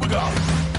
What we got?